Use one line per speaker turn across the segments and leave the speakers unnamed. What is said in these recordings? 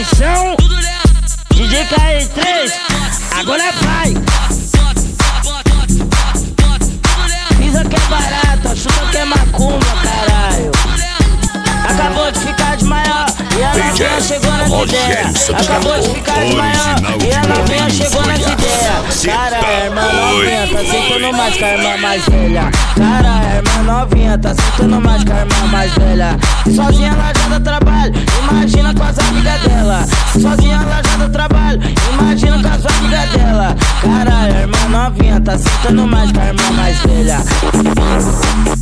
atenção, DJ KR3, agora vai. Pisa que é barata, chuta que é macumba, caralho. Acabou de ficar de maior e a novinha chegou nas ideias. Acabou de ficar de maior e a novinha chegou nas ideias. Cara, tá a irmã novinha tá sentando mais que a irmã mais velha. Cara, a irmã novinha tá sentando mais que a irmã mais velha. Sozinha ela já dá trabalho, imagina com a Sozinha ela já dá trabalho, imagina com as amigas dela. Cara, a irmã novinha tá sentando mais com a irmã mais velha.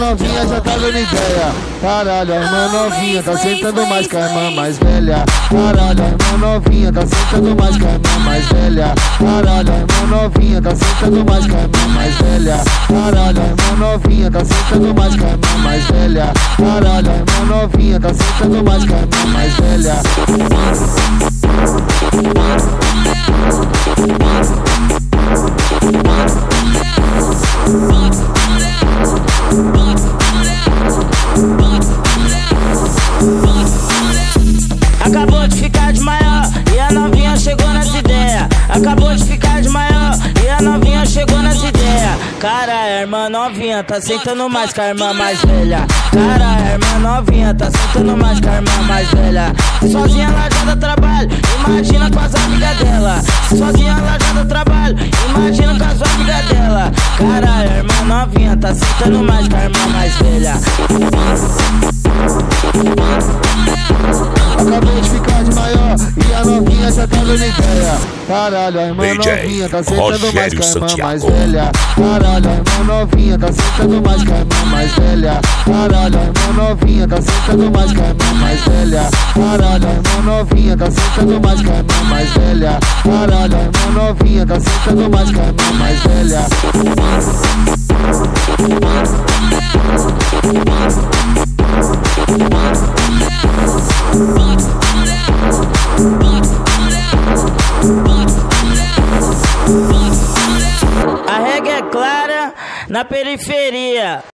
Novinha já tá dando ideia. Caralho, a irmã novinha tá sentando mais que a irmã mais velha. Caralho, a irmã novinha tá sentando mais que a irmã mais velha. Caralho, a irmã novinha tá sentando mais que a irmã mais velha. Caralho, a irmã novinha tá sentando mais que a irmã mais velha. Caralho, a irmã novinha tá sentando mais que a irmã mais velha.
Cara, a irmã novinha tá sentando mais com a irmã mais velha. Cara, a irmã novinha tá sentando mais com a irmã mais velha. Sozinha dá trabalho, imagina com as amigas dela. Sozinha dá trabalho, imagina com as amigas dela. Cara, a irmã novinha tá sentando mais com a irmã mais velha.
Ficar de maior e a novinha já tá dando ideia. Caralho, a irmã DJ novinha tá sentando mais que a irmã mais velha. Caralho, a irmã novinha tá sentando mais que a irmã mais velha. Caralho, a irmã novinha tá sentando mais que a irmã mais velha. Caralho, a irmã novinha tá sentando mais que a irmã mais velha. Caralho, a irmã novinha tá sentando mais que a irmã mais velha.
A regra é clara na periferia.